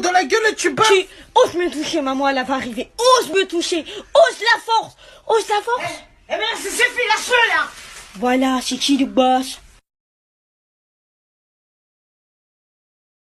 dans la gueule et tu bats. Ose me toucher, maman, elle va arriver. Ose me toucher. Ose la force. Ose la force. Eh ben, c'est suffit, lâche-le, là Voilà, c'est qui le boss